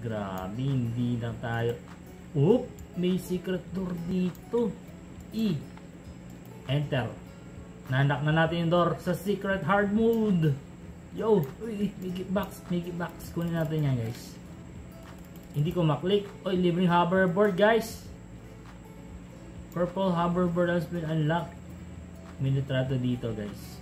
Grabe, hindi lang tayo. Oop! May secret door dito. E. Enter. Nanak na natin yung door sa secret hard mode. Yo! Uy, may gift box. May gift box. Kunin natin yan guys. Hindi ko maklik. Uy, libreng hoverboard guys. Purple hoverboard has been unlocked. May litrato dito guys.